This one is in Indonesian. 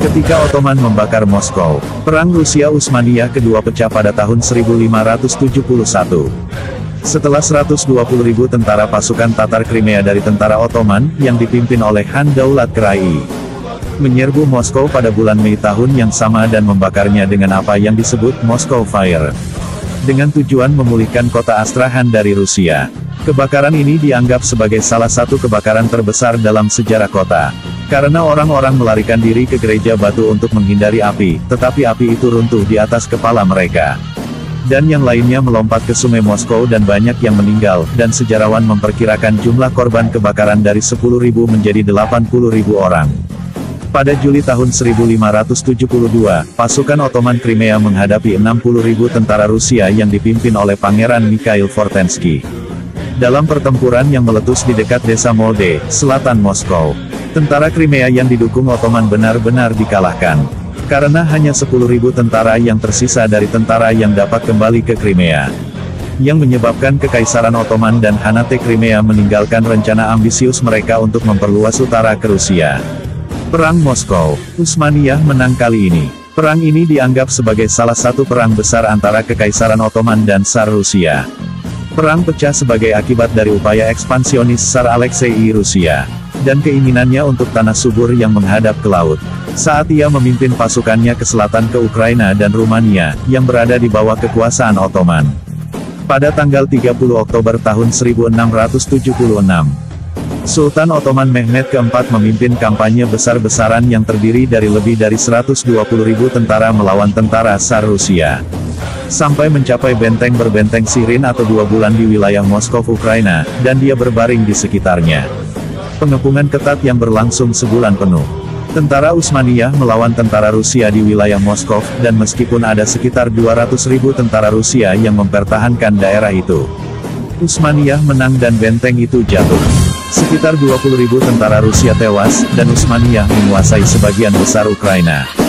Ketika Ottoman membakar Moskow, Perang Rusia-Utsmaniyah kedua pecah pada tahun 1571. Setelah 120.000 tentara pasukan Tatar Crimea dari tentara Ottoman, yang dipimpin oleh Han Daulat Kerai, menyerbu Moskow pada bulan Mei tahun yang sama dan membakarnya dengan apa yang disebut Moscow Fire. Dengan tujuan memulihkan kota Astrahan dari Rusia. Kebakaran ini dianggap sebagai salah satu kebakaran terbesar dalam sejarah kota. Karena orang-orang melarikan diri ke gereja batu untuk menghindari api, tetapi api itu runtuh di atas kepala mereka. Dan yang lainnya melompat ke sungai Moskow dan banyak yang meninggal, dan sejarawan memperkirakan jumlah korban kebakaran dari 10.000 menjadi 80.000 orang. Pada Juli tahun 1572, pasukan Ottoman Crimea menghadapi 60.000 tentara Rusia yang dipimpin oleh Pangeran Mikhail Fortensky. Dalam pertempuran yang meletus di dekat desa Molde, selatan Moskow, tentara Crimea yang didukung Ottoman benar-benar dikalahkan. Karena hanya 10.000 tentara yang tersisa dari tentara yang dapat kembali ke Crimea. Yang menyebabkan Kekaisaran Ottoman dan Hanate Crimea meninggalkan rencana ambisius mereka untuk memperluas utara ke Rusia. Perang Moskow, Utsmaniyah menang kali ini. Perang ini dianggap sebagai salah satu perang besar antara Kekaisaran Ottoman dan Tsar Rusia. Perang pecah sebagai akibat dari upaya ekspansionis Tsar Alexei Rusia, dan keinginannya untuk tanah subur yang menghadap ke laut. Saat ia memimpin pasukannya ke selatan ke Ukraina dan Rumania, yang berada di bawah kekuasaan Ottoman. Pada tanggal 30 Oktober tahun 1676, Sultan Ottoman Mehmet keempat memimpin kampanye besar-besaran yang terdiri dari lebih dari 120.000 tentara melawan tentara Tsar Rusia. Sampai mencapai benteng berbenteng Sirin atau dua bulan di wilayah Moskow, Ukraina, dan dia berbaring di sekitarnya. Pengepungan ketat yang berlangsung sebulan penuh. Tentara Utsmaniyah melawan tentara Rusia di wilayah Moskow, dan meskipun ada sekitar 200.000 tentara Rusia yang mempertahankan daerah itu. Utsmaniyah menang dan benteng itu jatuh. Sekitar 20.000 tentara Rusia tewas, dan Utsmaniyah menguasai sebagian besar Ukraina.